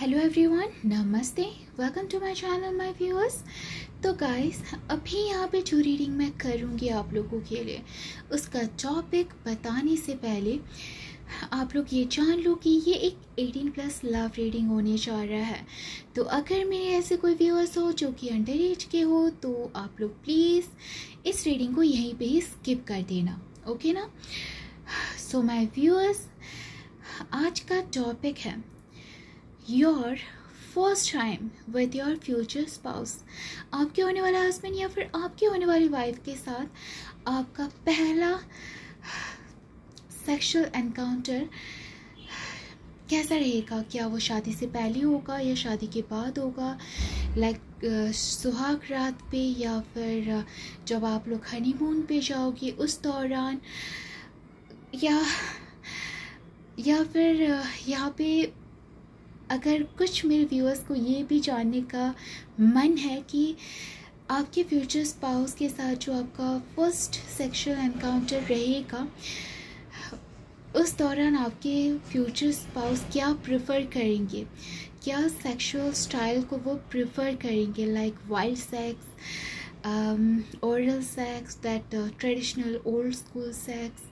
Hello everyone नमस्ते welcome to my channel my viewers तो guys अभी यहाँ पे जो रीडिंग मैं करूँगी आप लोगों के लिए, उसका टॉपिक बताने से पहले आप लोग ये जान लो कि ये एक 18 प्लस लव रीडिंग होने जा रहा है। तो अगर मेरे ऐसे कोई व्यूअर्स हो जो कि अंडर एज के हो तो आप लोग प्लीज़ इस रीडिंग को यहीं पे ही स्किप कर देना ओके ना? सो माय व्यूअर्स आज का टॉपिक है your first time with your future spouse आपके होने वाला हस्बैंड या फिर आपके होने वाली वाइफ के साथ आपका पहला सेक्सुअल एनकाउंटर कैसा रहेगा? क्या वो शादी से पहले होगा या शादी के बाद होगा? लाइक सुहाग रात पे या फिर जब आप लोग हनीमून पे जाओगे उस दौरान या या फिर यहाँ पे अगर कुछ मेरे व्यूअर्स को ये भी जानने का मन है कि आपके फ्यूचर स्पाउस के साथ जो आपका फ़र्स्ट सेक्शुअल एनकाउंटर रहेगा, उस दौरान आपके फ्यूचर स्पाउस क्या प्रेफर करेंगे? क्या सेक्सुअल स्टाइल को वो प्रेफर करेंगे? Like wild sex oral sex that traditional old school sex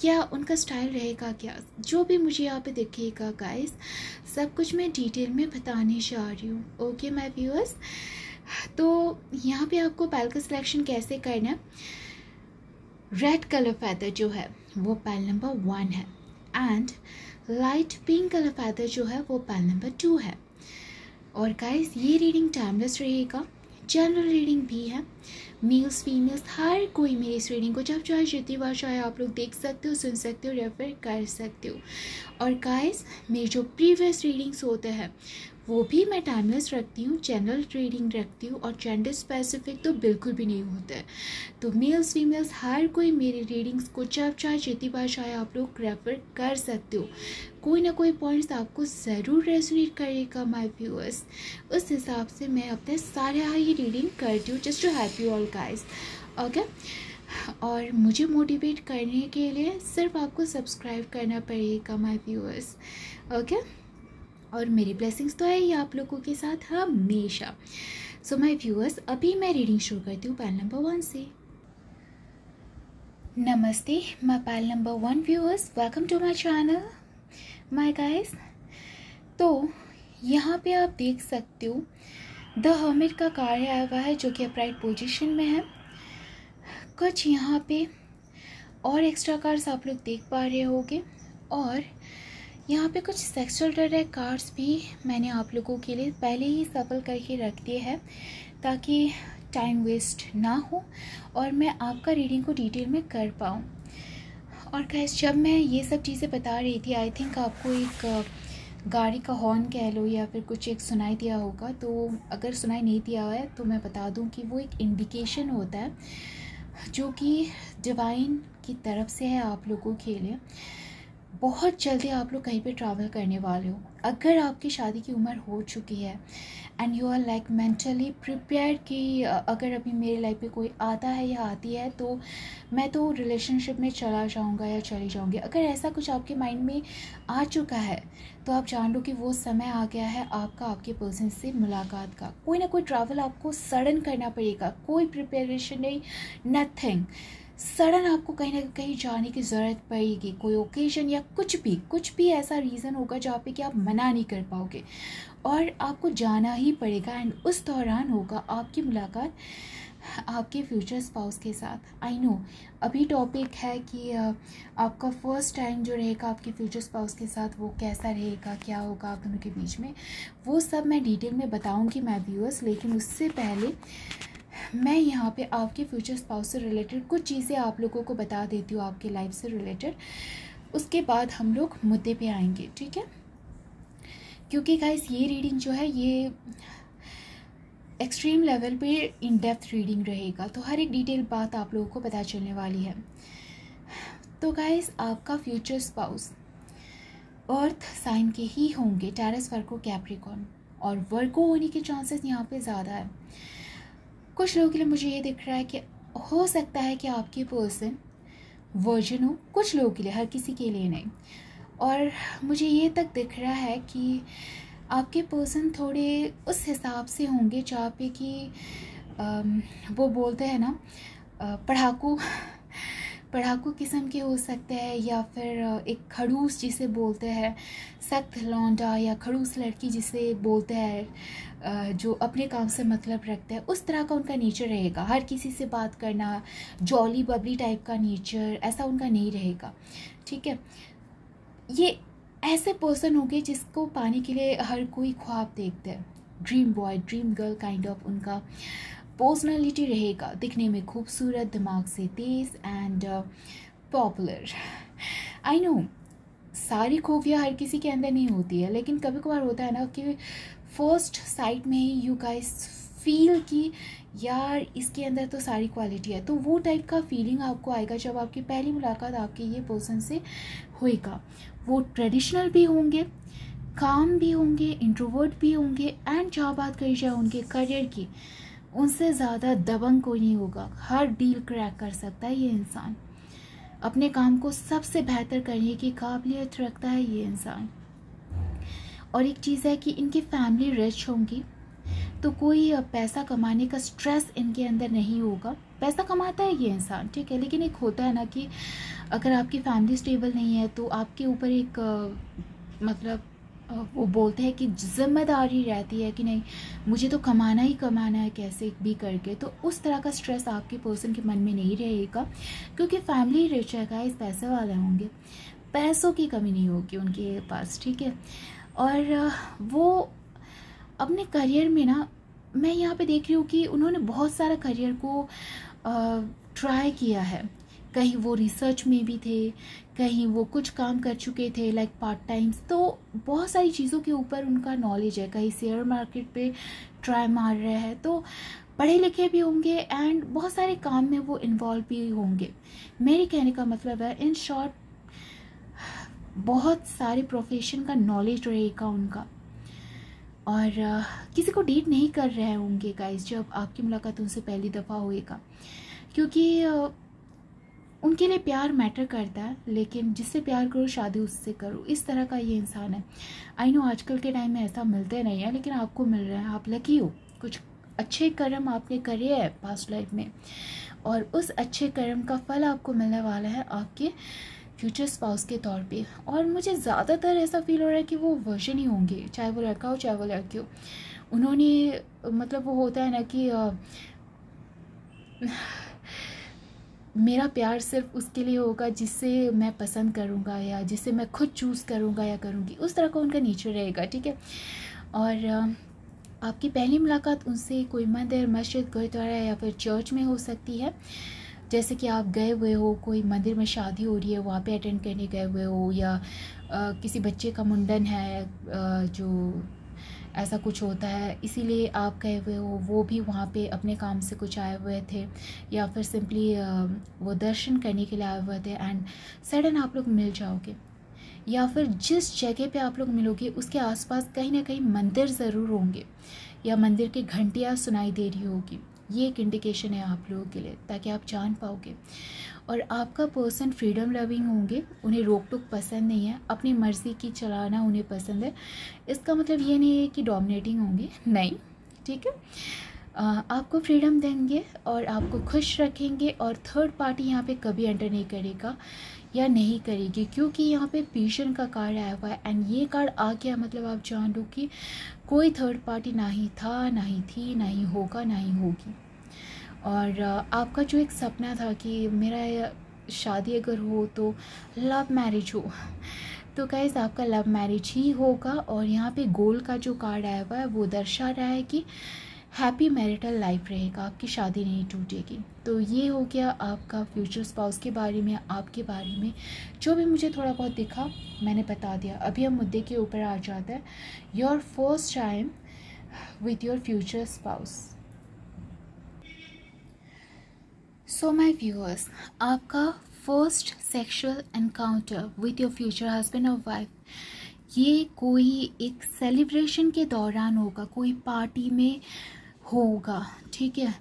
क्या उनका स्टाइल रहेगा क्या? जो भी मुझे यहाँ पे दिखेगा गाइस सब कुछ मैं डिटेल में बताने जा रही हूँ। ओके माय व्यूअर्स तो यहाँ पे आपको पैल का सिलेक्शन कैसे करना रेड कलर फैदर जो है, वो पैल नंबर वन है। And light pink colour feather जो है, वो पैल नंबर टू है। और गाइस ये रीडिंग टाइमलेस रहेगा। जनरल रीडिंग भी है। मेल्स फीमेल्स हर कोई मेरी इस रीडिंग को जब चाहे जितनी बार चाहे आप लोग देख सकते हो, सुन सकते हो रेफर कर सकते हो। और गाइस मेरे जो प्रीवियस रीडिंग्स होते हैं वो भी मैं टाइमलेस रखती हूँ जनरल रीडिंग रखती हूँ और जेंडर स्पेसिफिक तो बिल्कुल भी नहीं होता है। तो मेल्स फीमेल्स हर कोई मेरी रीडिंग्स को जब चाहे जितनी बार चाहे आप लोग रेफर कर सकते हो। कोई ना कोई पॉइंट्स आपको ज़रूर रेजोनेट करेगा माय व्यूअर्स उस हिसाब से मैं अपने सारे ही रीडिंग करती हूँ just to happy all guys okay और मुझे मोटिवेट करने के लिए सिर्फ़ आपको सब्सक्राइब करना पड़ेगा माय व्यूअर्स ओके और मेरी ब्लेसिंग्स तो है ही आप लोगों के साथ हमेशा। सो माय व्यूअर्स अभी मैं रीडिंग शुरू करती हूँ पैल नंबर वन से। नमस्ते my pal number one viewers welcome to my channel my guys तो यहाँ पे आप देख सकते हो द हमिट का कार्य आया हुआ है जो कि अपराइट पोजीशन में है। कुछ यहाँ पे और एक्स्ट्रा कार्ड्स आप लोग देख पा रहे होगे और यहाँ पे कुछ सेक्सुअल डायरेक्ट कार्ड्स भी मैंने आप लोगों के लिए पहले ही सफल करके रख दिए हैं, ताकि टाइम वेस्ट ना हो और मैं आपका रीडिंग को डिटेल में कर पाऊँ। और कैस जब मैं ये सब चीज़ें बता रही थी आई थिंक आपको एक गाड़ी का हॉर्न कह लो या फिर कुछ एक सुनाई दिया होगा तो अगर सुनाई नहीं दिया है तो मैं बता दूँ कि वो एक इंडिकेशन होता है, जो कि डिवाइन की तरफ़ से है आप लोगों के लिए। बहुत जल्दी आप लोग कहीं पे ट्रैवल करने वाले हो। अगर आपकी शादी की उम्र हो चुकी है and you are like mentally prepare कि अगर अभी मेरे लाइफ पे कोई आता है या आती है तो मैं तो रिलेशनशिप में चला जाऊँगा या चली जाऊँगी। अगर ऐसा कुछ आपके माइंड में आ चुका है तो आप जान लो कि वो समय आ गया है आपका, आपके पर्सन से मुलाकात का। कोई ना कोई ट्रैवल आपको सडन करना पड़ेगा। कोई प्रिपरेशन नहीं नथिंग सडन आपको कहीं ना कहीं जाने की ज़रूरत पड़ेगी। कोई ओकेजन या कुछ भी कुछ भी ऐसा रीज़न होगा जहाँ पे कि आप मना नहीं कर पाओगे। और आपको जाना ही पड़ेगा एंड उस दौरान होगा आपकी मुलाकात आपके फ्यूचर स्पाउस के साथ। आई नो अभी टॉपिक है कि आपका फ़र्स्ट टाइम जो रहेगा आपके फ्यूचर स्पाउस के साथ वो कैसा रहेगा, क्या होगा आप दोनों के बीच में, वो सब मैं डिटेल में बताऊँगी मैं व्यूअर्स लेकिन उससे पहले मैं यहाँ पे आपके फ्यूचर स्पाउस से रिलेटेड कुछ चीज़ें आप लोगों को बता देती हूँ आपके लाइफ से रिलेटेड उसके बाद हम लोग मुद्दे पे आएँगे, ठीक है? क्योंकि गाइस ये रीडिंग जो है, ये एक्सट्रीम लेवल पे इन डेप्थ रीडिंग रहेगा तो हर एक डिटेल बात आप लोगों को पता चलने वाली है। तो गाइस आपका फ्यूचर स्पाउस अर्थ साइन के ही होंगे टेरस वर्को कैप्रिकॉन और वर्को होने के चांसेस यहाँ पे ज़्यादा है। कुछ लोगों के लिए मुझे ये दिख रहा है कि हो सकता है कि आपकी पर्सन वर्जन हो, कुछ लोगों के लिए, हर किसी के लिए नहीं। और मुझे ये तक दिख रहा है कि आपके पर्सन थोड़े उस हिसाब से होंगे जहाँ पे कि वो बोलते हैं ना पढ़ाकू पढ़ाकू किस्म के हो सकते हैं या फिर एक खड़ूस जिसे बोलते हैं, सख्त लौंडा या खड़ूस लड़की जिसे बोलते हैं जो अपने काम से मतलब रखते हैं, उस तरह का उनका नेचर रहेगा। हर किसी से बात करना जॉली बबली टाइप का नेचर ऐसा उनका नहीं रहेगा। ठीक है? ये ऐसे पर्सन होंगे जिसको पाने के लिए हर कोई ख्वाब देखते हैं। Dream boy dream girl kind of उनका पर्सनालिटी रहेगा। दिखने में खूबसूरत, दिमाग से तेज़ एंड पॉपुलर आई नो सारी खूबियाँ हर किसी के अंदर नहीं होती है, लेकिन कभी कभार होता है ना कि फ़र्स्ट साइट में ही यू गाइस फील कि यार, इसके अंदर तो सारी क्वालिटी है। तो वो टाइप का फीलिंग आपको आएगा जब आपकी पहली मुलाकात आपके ये पर्सन से होएगा। वो ट्रेडिशनल भी होंगे काम भी होंगे इंट्रोवर्ट भी होंगे एंड जहाँ बात करी जाए उनके करियर की, उनसे ज़्यादा दबंग कोई नहीं होगा। हर डील क्रैक कर सकता है ये इंसान। अपने काम को सबसे बेहतर करने की काबिलियत रखता है ये इंसान। और एक चीज़ है कि इनकी फैमिली रिच होंगी तो कोई पैसा कमाने का स्ट्रेस इनके अंदर नहीं होगा। पैसा कमाता है ये इंसान, ठीक है? लेकिन एक होता है ना कि अगर आपकी फैमिली स्टेबल नहीं है तो आपके ऊपर एक मतलब वो बोलते हैं कि ज़िम्मेदारी रहती है कि नहीं, मुझे तो कमाना ही कमाना है, कैसे भी करके। तो उस तरह का स्ट्रेस आपके पर्सन के मन में नहीं रहेगा, क्योंकि फैमिली रिच है इस पैसे वाले होंगे। पैसों की कमी नहीं होगी उनके पास, ठीक है? और वो अपने करियर में ना, मैं यहाँ पे देख रही हूँ कि उन्होंने बहुत सारा करियर को ट्राई किया है। कहीं वो रिसर्च में भी थे, कहीं वो कुछ काम कर चुके थे लाइक पार्ट टाइम्स तो बहुत सारी चीज़ों के ऊपर उनका नॉलेज है। कहीं शेयर मार्केट पे ट्राई मार रहे हैं तो पढ़े लिखे भी होंगे एंड बहुत सारे काम में वो इन्वॉल्व भी होंगे। मेरे कहने का मतलब है इन शॉर्ट बहुत सारे प्रोफेशन का नॉलेज रहेगा उनका। और किसी को डेट नहीं कर रहे होंगे गाइस जब आपकी मुलाकात उनसे पहली दफ़ा होएगा। क्योंकि उनके लिए प्यार मैटर करता है, लेकिन जिससे प्यार करो, शादी उससे करो। इस तरह का ये इंसान है। आई नो आजकल के टाइम में ऐसा मिलते नहीं है, लेकिन आपको मिल रहा है। आप लकी हो। कुछ अच्छे कर्म आपने करे हैं पास्ट लाइफ में। और उस अच्छे कर्म का फल आपको मिलने वाला है आपके फ्यूचर स्पाउस के तौर पे। और मुझे ज़्यादातर ऐसा फील हो रहा है कि वो वर्जन ही होंगे चाहे वो लड़का हो चाहे वो लड़की हो। उन्होंने मतलब वो होता है ना कि आ, मेरा प्यार सिर्फ़ उसके लिए होगा जिससे मैं पसंद करूँगा या जिससे मैं खुद चूज़ करूँगा या करूँगी। उस तरह का उनका नेचर रहेगा ठीक है? और आपकी पहली मुलाकात उनसे कोई मंदिर मस्जिद गुरुद्वारा या फिर चर्च में हो सकती है। जैसे कि आप गए हुए हो कोई मंदिर में शादी हो रही है वहाँ पे अटेंड करने गए हुए हो या आ, किसी बच्चे का मुंडन है आ, जो ऐसा कुछ होता है इसीलिए आप गए हुए हो वो भी वहाँ पे अपने काम से कुछ आए हुए थे या फिर सिंपली वो दर्शन करने के लिए आए हुए थे एंड सडन आप लोग मिल जाओगे। या फिर जिस जगह पे आप लोग मिलोगे उसके आसपास कहीं ना कहीं मंदिर ज़रूर होंगे या मंदिर की घंटियाँ सुनाई दे रही होगी। ये एक इंडिकेशन है आप लोगों के लिए, ताकि आप जान पाओगे। और आपका पर्सन फ्रीडम लविंग होंगे, उन्हें रोक टोक पसंद नहीं है, अपनी मर्ज़ी की चलाना उन्हें पसंद है। इसका मतलब ये नहीं है कि डोमिनेटिंग होंगे, नहीं, ठीक है? आपको फ्रीडम देंगे और आपको खुश रखेंगे और थर्ड पार्टी यहाँ पे कभी एंटर नहीं करेगा या नहीं करेगी क्योंकि यहाँ पे पीशन का कार्ड आया हुआ है एंड ये कार्ड आ गया मतलब आप जान लो कि कोई थर्ड पार्टी ना ही था, ना ही थी, ना ही होगा, ना ही होगी। और आपका जो एक सपना था कि मेरा शादी अगर हो तो लव मैरिज हो। तो कैसे आपका लव मैरिज ही होगा और यहाँ पे गोल का जो कार्ड आया हुआ है वो दर्शा रहा है कि हैप्पी मैरिटल लाइफ रहेगा, आपकी शादी नहीं टूटेगी। तो ये हो गया आपका फ्यूचर स्पाउस के बारे में, आपके बारे में। जो भी मुझे थोड़ा बहुत दिखा, मैंने बता दिया। अभी हम मुद्दे के ऊपर आ जाता है। Your first time with your future spouse so my viewers आपका first sexual encounter with your future husband और वाइफ ये कोई एक सेलिब्रेशन के दौरान होगा, कोई पार्टी में होगा। ठीक है?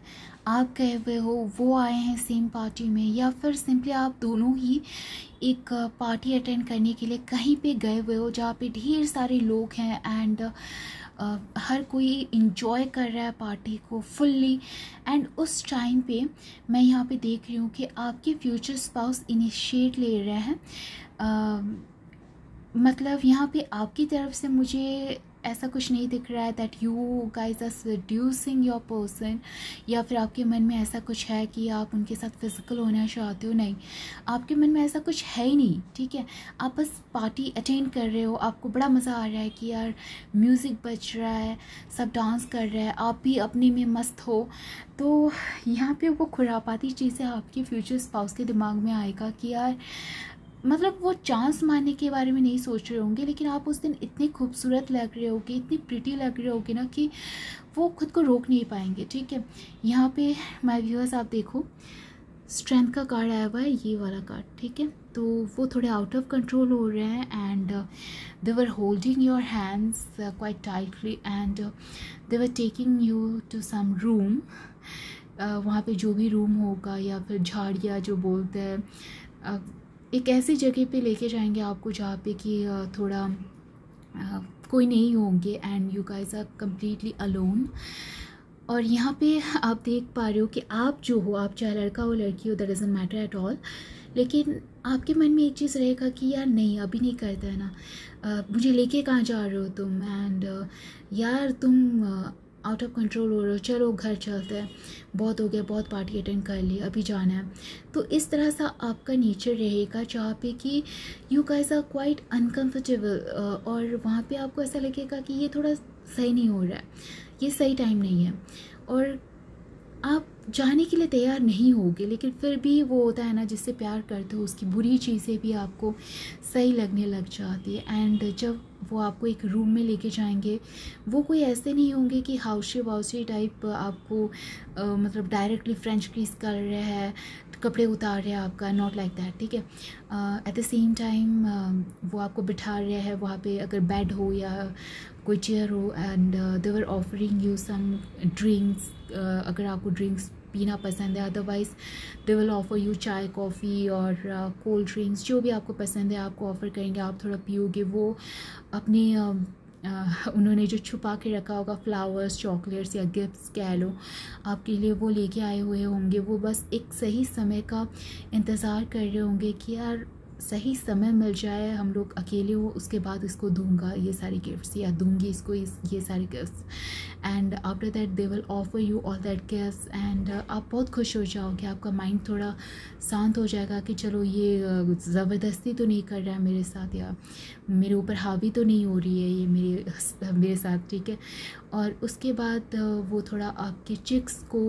आप गए हुए हो वो आए हैं सेम पार्टी में या फिर सिंपली आप दोनों ही एक पार्टी अटेंड करने के लिए कहीं पे गए हुए हो जहाँ पे ढेर सारे लोग हैं एंड uh, हर कोई इन्जॉय कर रहा है पार्टी को फुल्ली एंड उस टाइम पे मैं यहाँ पे देख रही हूँ कि आपके फ्यूचर स्पाउस इनिशिएट ले रहे हैं। uh, मतलब यहाँ पे आपकी तरफ़ से मुझे ऐसा कुछ नहीं दिख रहा है that you guys are seducing your person या फिर आपके मन में ऐसा कुछ है कि आप उनके साथ फ़िज़िकल होना चाहते हो? नहीं. आपके मन में ऐसा कुछ है ही नहीं, ठीक है? आप बस पार्टी अटेंड कर रहे हो, आपको बड़ा मज़ा आ रहा है कि यार म्यूज़िक बज रहा है, सब डांस कर रहे हैं, आप भी अपने में मस्त हो. तो यहाँ पे वो खुरापाती चीज़ें आपके फ्यूचर स्पाउस के दिमाग में आएगा कि यार मतलब वो चांस मारने के बारे में नहीं सोच रहे होंगे लेकिन आप उस दिन इतने खूबसूरत लग रहे होगे इतनी प्रिटी लग रहे होगे ना कि वो खुद को रोक नहीं पाएँगे ठीक है? यहाँ पे माय व्यूअर्स आप देखो स्ट्रेंथ का कार्ड आया हुआ है ये वाला कार्ड ठीक है? तो वो थोड़े आउट ऑफ़ कंट्रोल हो रहे हैं and they were holding your hands quite tightly and they were taking you to some room वहाँ पे जो भी रूम होगा या फिर झाड़िया जो बोलते हैं uh, एक ऐसी जगह पे लेके जाएँगे आपको जहाँ पे कि थोड़ा कोई नहीं होंगे and you guys are completely alone और यहाँ पे आप देख पा रहे हो कि आप जो हो आप चाहे लड़का हो लड़की हो that doesn't matter at all लेकिन आपके मन में एक चीज़ रहेगा कि यार नहीं अभी नहीं करता है ना। आ, मुझे लेके कहाँ जा रहे हो तुम? एंड यार तुम आउट ऑफ़ कंट्रोल हो रहे हो, चलो घर चलते हैं। बहुत हो गया, बहुत पार्टी अटेंड कर ली, अभी जाना है। तो इस तरह सा आपका नेचर रहेगा जहाँ पे कि you guys are quite uncomfortable और वहाँ पे आपको ऐसा लगेगा कि ये थोड़ा सही नहीं हो रहा है। ये सही टाइम नहीं है। और आप जाने के लिए तैयार नहीं होगे लेकिन फिर भी वो होता है ना जिससे प्यार करते हो उसकी बुरी चीज़ें भी आपको सही लगने लग जाती है। एंड जब वो आपको एक रूम में लेके जाएँगे वो कोई ऐसे नहीं होंगे कि हाउसी वाउसी टाइप आपको आ, मतलब डायरेक्टली फ्रेंच क्रीज कर रहे हैं कपड़े उतार रहे हैं आपका नॉट लाइक दैट ठीक है? एट द सेम टाइम वो आपको बिठा रहे हैं वहाँ पे अगर बेड हो या कोई चेयर हो and they're offering you some drinks अगर आपको ड्रिंक्स पीना पसंद है otherwise they will offer you chai coffee और कोल्ड uh, ड्रिंक्स जो भी आपको पसंद है आपको ऑफ़र करेंगे आप थोड़ा पियोगे वो अपने uh, uh, उन्होंने जो छुपा के रखा होगा फ्लावर्स चॉकलेट्स या गिफ्ट्स कह लो आपके लिए वो लेके आए हुए होंगे वो बस एक सही समय का इंतज़ार कर रहे होंगे कि यार सही समय मिल जाए, हम लोग अकेले हो, उसके बाद इसको दूँगा, ये सारी गिफ्ट्स या दूँगी इसको इस, ये सारी gifts and after that they will offer you all that gifts and आप बहुत खुश हो जाओगे, आपका माइंड थोड़ा शांत हो जाएगा कि चलो ये ज़बरदस्ती तो नहीं कर रहा है मेरे साथ, या मेरे ऊपर हावी तो नहीं हो रही है ये मेरे मेरे साथ, ठीक है? और उसके बाद वो थोड़ा आपके चिक्स को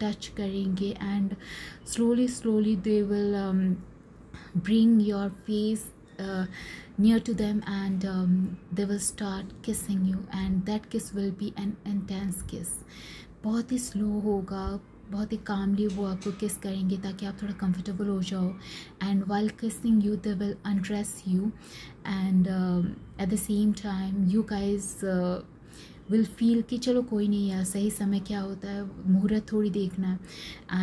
टच करेंगे and slowly slowly they will bring your face uh, near to them and um, they will start kissing you and that kiss will be an intense kiss बहुत ही स्लो होगा बहुत ही कामली वो आपको किस करेंगे ताकि आप थोड़ा कंफर्टेबल हो जाओ and while kissing you they will undress you and at the same time you guys will feel कि चलो कोई नहीं यार सही समय क्या होता है मुहूर्त थोड़ी देखना है।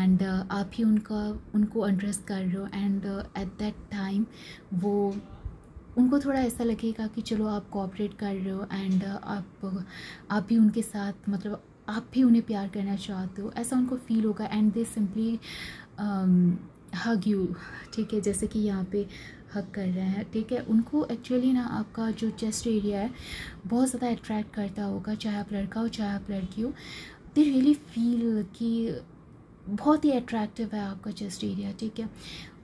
एंड uh, आप ही उनका उनको अड्रेस कर रहे हो एंड एट दैट टाइम वो उनको थोड़ा ऐसा लगेगा कि चलो आप कोऑपरेट कर रहे हो एंड uh, आप आप भी उनके साथ मतलब आप भी उन्हें प्यार करना चाहते हो ऐसा उनको फील होगा। And they simply hug you ठीक है? जैसे कि यहाँ पे हक कर रहे हैं ठीक है? उनको एक्चुअली ना आपका जो चेस्ट एरिया है बहुत ज़्यादा अट्रैक्ट करता होगा चाहे आप लड़का हो चाहे आप लड़की हो। दे रियली फील कि बहुत ही अट्रैक्टिव है आपका चेस्ट एरिया ठीक है?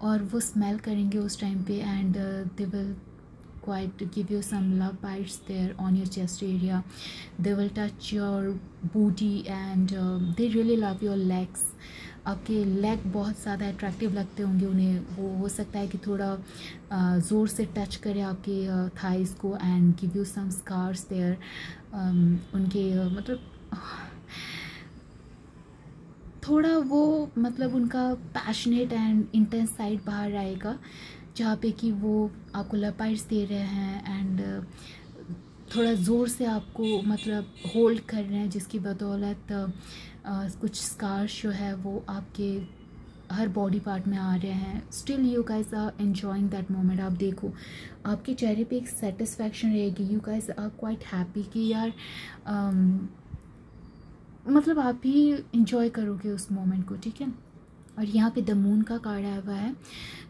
और वो स्मेल करेंगे उस टाइम पे and they will give you some love bites there on your chest area. They will touch your booty and uh, they really love your legs. आपके लेग बहुत ज़्यादा अट्रैक्टिव लगते होंगे उन्हें। वो, हो सकता है कि थोड़ा ज़ोर से टच करे आपके थाइस को and give you some scars there उनके मतलब थोड़ा वो मतलब उनका पैशनेट एंड इंटेंस साइड बाहर आएगा, जहाँ पे कि वो आपको लपाइट्स दे रहे हैं एंड थोड़ा ज़ोर से आपको मतलब होल्ड कर रहे हैं जिसकी बदौलत कुछ स्कार्स जो है वो आपके हर बॉडी पार्ट में आ रहे हैं। Still you guys are enjoying that moment आप देखो आपके चेहरे पे एक सेटिस्फैक्शन रहेगी। You guys are quite happy कि यार um, मतलब आप भी इंजॉय करोगे उस मोमेंट को ठीक है? और यहाँ पे द मून का कार्ड आया हुआ है।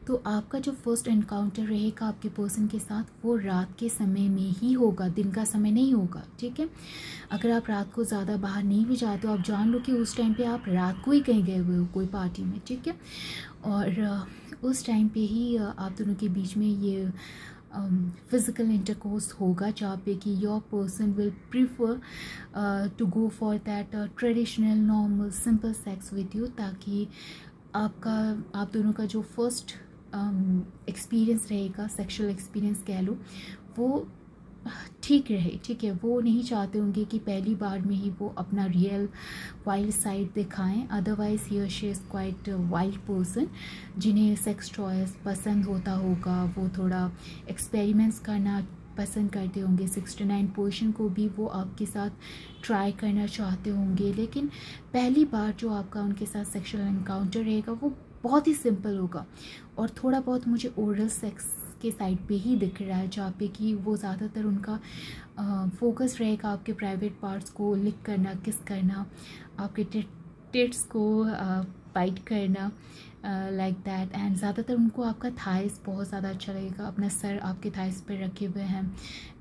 तो आपका जो फ़र्स्ट एनकाउंटर रहेगा आपके पर्सन के साथ, वो रात के समय में ही होगा, दिन का समय नहीं होगा, ठीक है? अगर आप रात को ज़्यादा बाहर नहीं भी जाते हो, आप जान लो कि उस टाइम पे आप रात को ही कहीं गए हुए हो, कोई पार्टी में, ठीक है? और उस टाइम पे ही आप दोनों के बीच में ये फ़िज़िकल इंटरकोर्स होगा, जहाँ पे कि your person will prefer to go for that traditional normal simple sex with you ताकि आपका आप दोनों का जो फ़र्स्ट एक्सपीरियंस um, रहेगा सेक्सुअल एक्सपीरियंस कह लो वो ठीक रहे ठीक है। वो नहीं चाहते होंगे कि पहली बार में ही वो अपना रियल वाइल्ड साइड दिखाएँ। Otherwise he she is quite wild person जिन्हें सेक्स टॉयस पसंद होता होगा वो थोड़ा एक्सपेरिमेंट्स करना पसंद करते होंगे। सिक्सटी नाइन पोजिशन को भी वो आपके साथ ट्राई करना चाहते होंगे। लेकिन पहली बार जो आपका उनके साथ सेक्सुअल इनकाउंटर रहेगा, वो बहुत ही सिंपल होगा। और थोड़ा बहुत मुझे ओरल सेक्स के साइड पे ही दिख रहा है, जहाँ पे कि वो ज़्यादातर उनका फोकस रहेगा आपके प्राइवेट पार्ट्स को लिक करना किस करना, आपके टिट्स को बाइट करना लाइक दैट एंड ज़्यादातर उनको आपका थाइस बहुत ज़्यादा अच्छा लगेगा। अपना सर आपके थाइस पर रखे हुए हैं।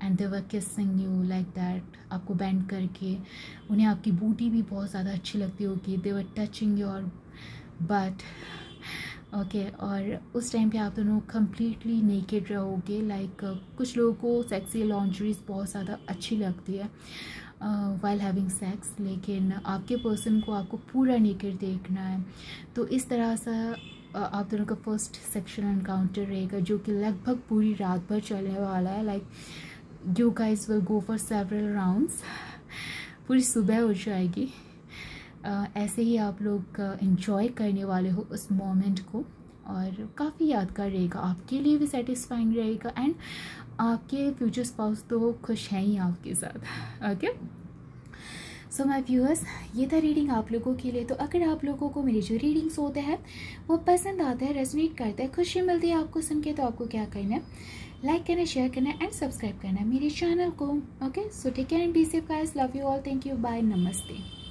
And they're kissing you like that आपको बैंड करके। उन्हें आपकी बूटी भी बहुत ज़्यादा अच्छी लगती होगी। They're touching your but okay और उस टाइम पे आप दोनों कम्प्लीटली नेकेड रहोगे। लाइक uh, कुछ लोगों को सेक्सी लॉन्ड्रीज बहुत ज़्यादा अच्छी लगती है। वाइल हैविंग सेक्स लेकिन आपके पर्सन को आपको पूरा नेकेड देखना है। तो इस तरह से आप दोनों का फ़र्स्ट सेक्शन इनकाउंटर रहेगा, जो कि लगभग पूरी रात भर चलने वाला है। Like you guys will go for several rounds पूरी सुबह हो जाएगी। ऐसे ही आप लोग इन्जॉय करने वाले हो उस मोमेंट को। और काफ़ी यादगार रहेगा। आपके लिए भी सेटिस्फाइंग रहेगा। एंड आपके फ्यूचर स्पाउस तो खुश हैं ही आपके साथ। ओके सो माई व्यूअर्स ये था रीडिंग आप लोगों के लिए। तो अगर आप लोगों को मेरी जो रीडिंग्स होते हैं, वो पसंद आते हैं रेजोनेट करते हैं, खुशी मिलती है आपको सुन के तो आपको क्या करना है? लाइक करना शेयर करना एंड सब्सक्राइब करना मेरे चैनल को। Okay so take care and be safe guys love you all thank you bye नमस्ते